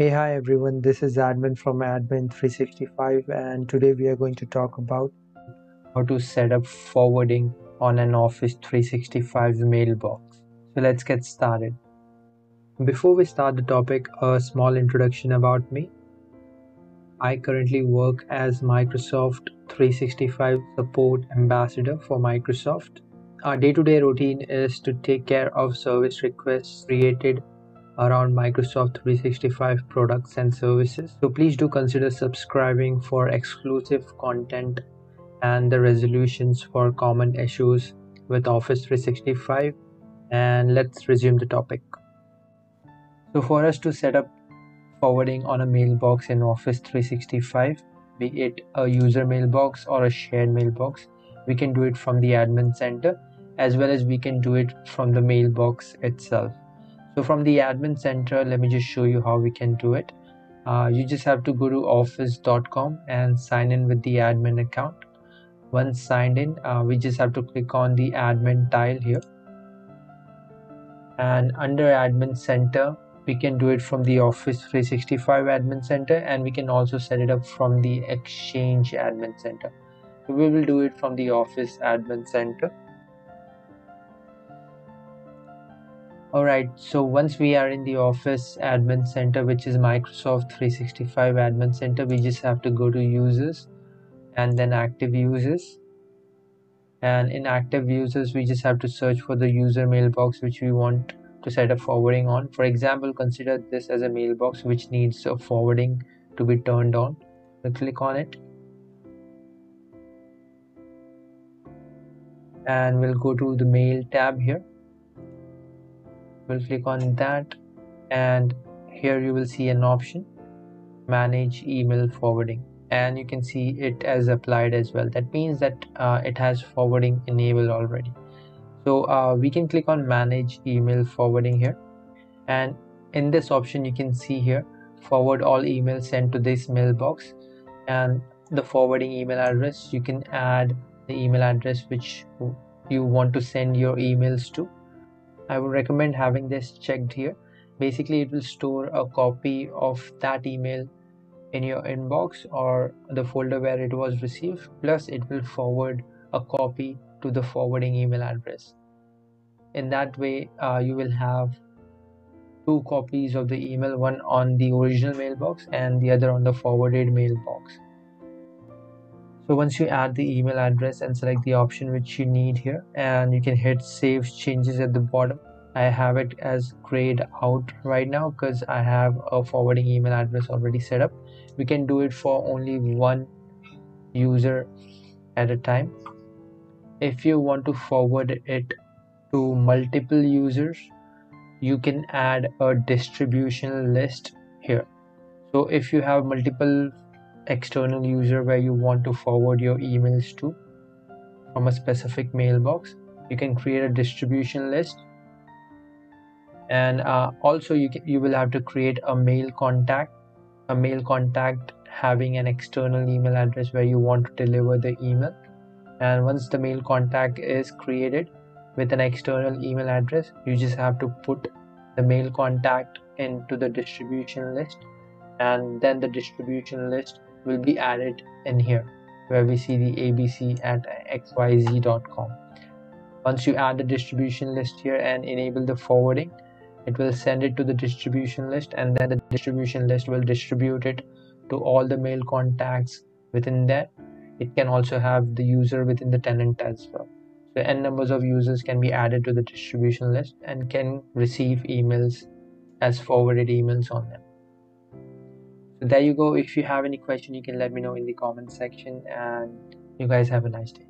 Hey hi everyone, this is Admin from Admin365 and today we are going to talk about how to set up forwarding on an Office 365 mailbox. So let's get started. Before we start the topic, a small introduction about me. I currently work as Microsoft 365 support ambassador for Microsoft. Our day-to-day -day routine is to take care of service requests created around Microsoft 365 products and services. So please do consider subscribing for exclusive content and the resolutions for common issues with Office 365 and let's resume the topic. So for us to set up forwarding on a mailbox in Office 365, be it a user mailbox or a shared mailbox, we can do it from the admin center as well as we can do it from the mailbox itself so from the admin center let me just show you how we can do it. Uh, you just have to go to office.com and sign in with the admin account. Once signed in uh, we just have to click on the admin tile here. And under admin center we can do it from the office 365 admin center and we can also set it up from the exchange admin center. So we will do it from the office admin center Alright, so once we are in the Office Admin Center, which is Microsoft 365 Admin Center, we just have to go to Users and then Active Users. And in Active Users, we just have to search for the user mailbox which we want to set up forwarding on. For example, consider this as a mailbox which needs a forwarding to be turned on. So click on it. And we'll go to the Mail tab here will click on that and here you will see an option manage email forwarding. And you can see it as applied as well. That means that uh, it has forwarding enabled already. So uh, we can click on manage email forwarding here. And in this option you can see here forward all emails sent to this mailbox. And the forwarding email address you can add the email address which you want to send your emails to I would recommend having this checked here. Basically, it will store a copy of that email in your inbox or the folder where it was received. Plus, it will forward a copy to the forwarding email address. In that way, uh, you will have two copies of the email, one on the original mailbox and the other on the forwarded mailbox. So once you add the email address and select the option which you need here and you can hit save changes at the bottom. I have it as grayed out right now because I have a forwarding email address already set up. We can do it for only one user at a time. If you want to forward it to multiple users, you can add a distribution list here. So if you have multiple external user where you want to forward your emails to from a specific mailbox. You can create a distribution list. And uh, also you can, you will have to create a mail contact a mail contact having an external email address where you want to deliver the email. And once the mail contact is created with an external email address you just have to put the mail contact into the distribution list. And then the distribution list will be added in here where we see the abc at xyz.com once you add the distribution list here and enable the forwarding it will send it to the distribution list and then the distribution list will distribute it to all the mail contacts within that it can also have the user within the tenant as well. So n numbers of users can be added to the distribution list and can receive emails as forwarded emails on them there you go. If you have any question you can let me know in the comment section and you guys have a nice day